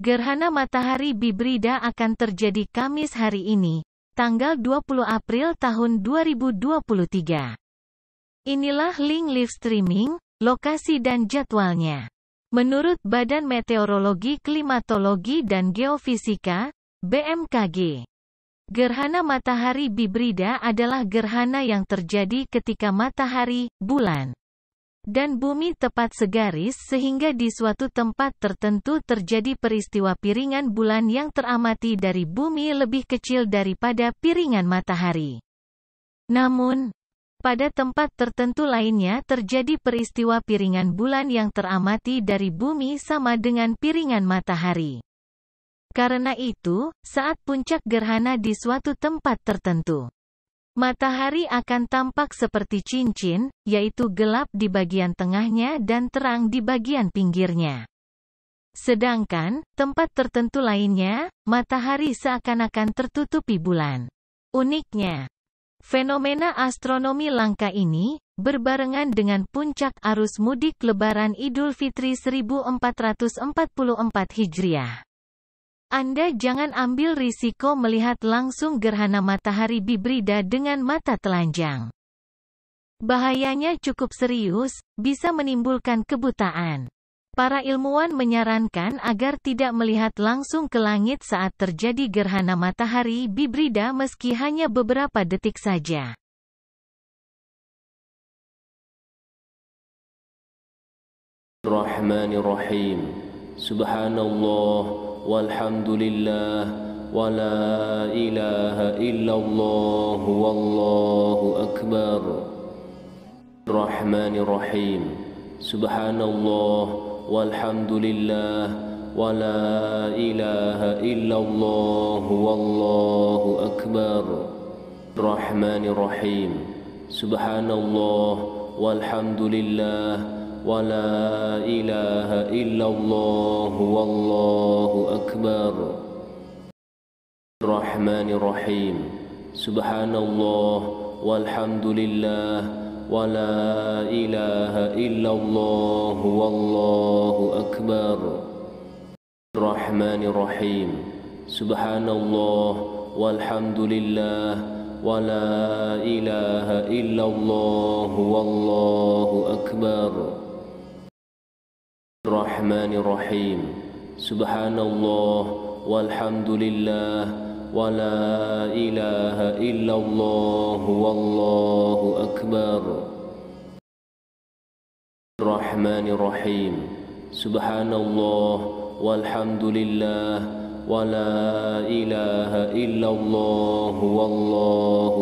Gerhana matahari Bibrida akan terjadi Kamis hari ini, tanggal 20 April tahun 2023. Inilah link live streaming, lokasi dan jadwalnya. Menurut Badan Meteorologi Klimatologi dan Geofisika, BMKG, gerhana matahari Bibrida adalah gerhana yang terjadi ketika matahari, bulan, dan bumi tepat segaris sehingga di suatu tempat tertentu terjadi peristiwa piringan bulan yang teramati dari bumi lebih kecil daripada piringan matahari. Namun, pada tempat tertentu lainnya terjadi peristiwa piringan bulan yang teramati dari bumi sama dengan piringan matahari. Karena itu, saat puncak gerhana di suatu tempat tertentu, Matahari akan tampak seperti cincin, yaitu gelap di bagian tengahnya dan terang di bagian pinggirnya. Sedangkan, tempat tertentu lainnya, matahari seakan-akan tertutupi bulan. Uniknya, fenomena astronomi langka ini, berbarengan dengan puncak arus mudik lebaran Idul Fitri 1444 Hijriah. Anda jangan ambil risiko melihat langsung gerhana matahari Bibrida dengan mata telanjang. Bahayanya cukup serius, bisa menimbulkan kebutaan. Para ilmuwan menyarankan agar tidak melihat langsung ke langit saat terjadi gerhana matahari Bibrida meski hanya beberapa detik saja. Rahmanirrahim. Subhanallah والحمد لله ولا إله إلا الله والله أكبر الرحمن الرحيم سبحان الله والحمد لله ولا إله إلا الله والله أكبر الرحمن الرحيم سبحان الله والحمد لله ولا إله إلا الله والله أكبر. الرحمن الرحيم. سبحان الله والحمد لله ولا إله إلا الله والله أكبر. الرحمن الرحيم. سبحان الله والحمد لله ولا إله إلا الله والله أكبر. الرحمن الرحيم. سبحان الله والحمد لله ولا إله إلا الله والله أكبر. الرحمن الرحيم. سبحان الله والحمد لله ولا إله إلا الله والله